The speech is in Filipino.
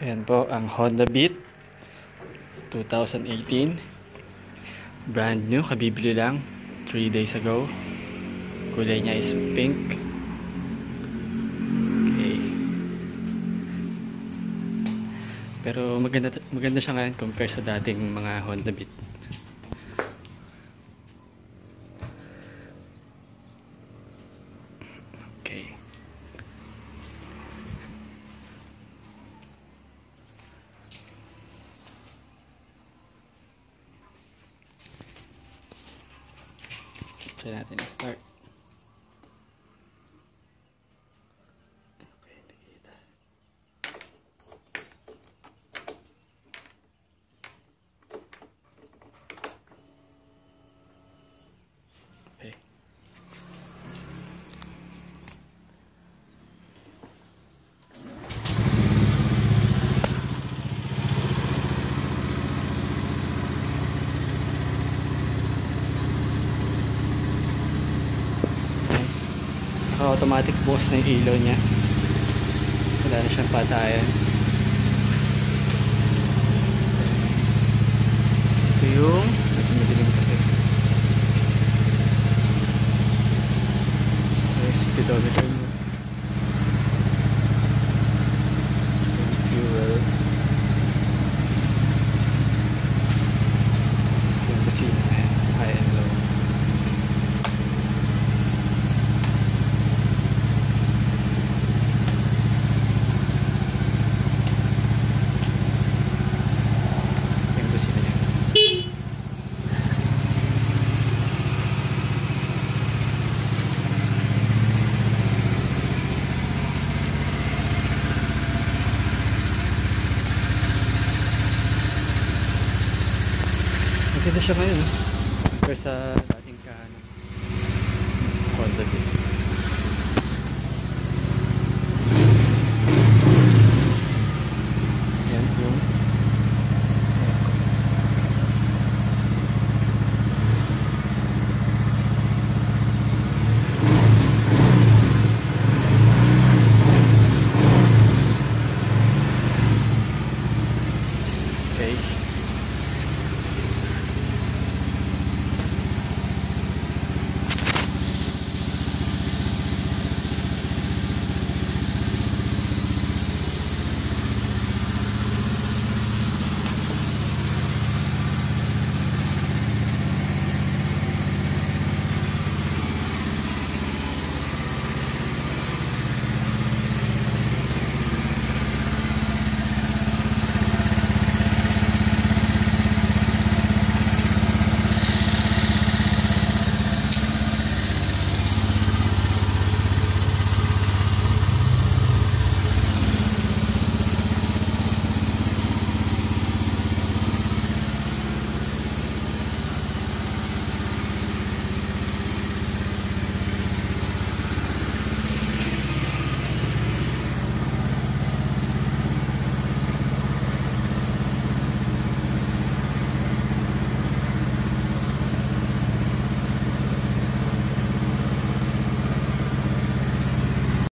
Ayan po ang Honda Beat 2018. Brand new, kabibili lang 3 days ago. Kulay niya is pink. Okay. Pero maganda maganda siya ngayon compare sa dating mga Honda Beat. So I think start. Naka-automatic pause na yung ilaw niya. Wala na siyang patayan. Ito yung medyo madilim kasi. Speedometer. Yung fuel. Yung busina. Ayan, Ganda siya ngayon. Eh. Pero sa dating kahanap. Condo din. Eh. Yan yung Okay.